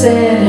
said.